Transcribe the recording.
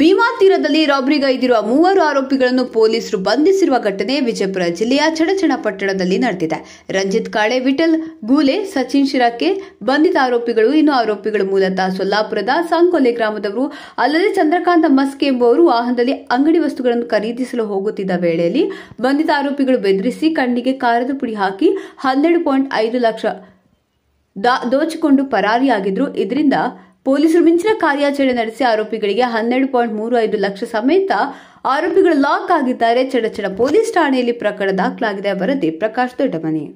ಭೀಮಾ ತೀರದಲ್ಲಿ ರಾಬ್ರಿಗೈದಿರುವ ಮೂವರು ಆರೋಪಿಗಳನ್ನು ಪೊಲೀಸರು ಬಂಧಿಸಿರುವ ಘಟನೆ ವಿಜಯಪುರ ಜಿಲ್ಲೆಯ ಚಡಚಣ ಪಟ್ಟಣದಲ್ಲಿ ನಡೆದಿದೆ. ರಂಜಿತ್ ಕಾಳೆ, ವಿಠಲ್ ಗೂಲೆ, ಸಚಿನ್ ಶಿರಾಕೆ ಬಂಧಿತ ಆರೋಪಿಗಳು, ಇನ್ನು ಆರೋಪಿಗಳು ಮೂಲತಃ ಸೊಲ್ಲಾಪುರದ ಸಾಂಕೋಲೆ ಗ್ರಾಮದವರು, ಅಲ್ಲದೆ ಚಂದ್ರಕಾಂತ ಮಸ್ಕೆ ಎಂಬುವರು ವಾಹನದಲ್ಲಿ ಅಂಗಡಿ ವಸ್ತುಗಳನ್ನು ಖರೀದಿಸಲು ಹೋಗುತ್ತಿದ್ದ ವೇಳೆಯಲ್ಲಿ ಬಂಧಿತ ಆರೋಪಿಗಳು ಬೆದರಿಸಿ ಕಣ್ಣಿಗೆ ಕಾರದ ಪುಡಿ ಹಾಕಿ ಹನ್ನೆರಡು ಪಾಯಿಂಟ್ ಐದು ಲಕ್ಷ ದೋಚಿಕೊಂಡು ಪರಾರಿಯಾಗಿದ್ರು ಇದರಿಂದ ಪೊಲೀಸರು ಮಿಂಚಿನ ಕಾರ್ಯಾಚರಣೆ ನಡೆಸಿ ಆರೋಪಿಗಳಿಗೆ ಹನ್ನೆರಡು ಪಾಯಿಂಟ್ ಮೂರು ಐದು ಲಕ್ಷ ಸಮೇತ ಆರೋಪಿಗಳು ಲಾಕ್ ಆಗಿದ್ದಾರೆ. ಚಡಚಡ ಪೊಲೀಸ್ ಠಾಣೆಯಲ್ಲಿ ಪ್ರಕರಣ ದಾಖಲಾಗಿದೆ. ವರದಿ ಪ್ರಕಾಶ್ ದೊಡ್ಡಮನಿ.